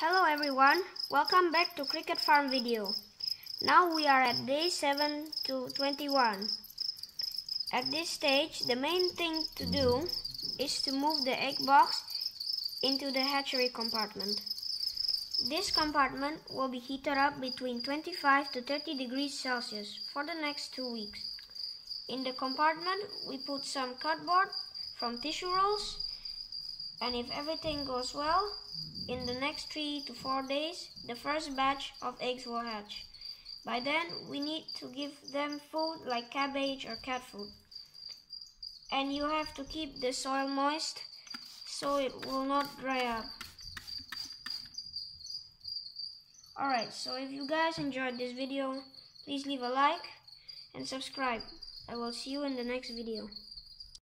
Hello everyone, welcome back to Cricket Farm video. Now we are at day 7 to 21. At this stage, the main thing to do is to move the egg box into the hatchery compartment. This compartment will be heated up between 25 to 30 degrees Celsius for the next two weeks. In the compartment, we put some cardboard from tissue rolls and if everything goes well, in the next 3 to 4 days, the first batch of eggs will hatch. By then, we need to give them food like cabbage or cat food. And you have to keep the soil moist so it will not dry up. Alright, so if you guys enjoyed this video, please leave a like and subscribe. I will see you in the next video.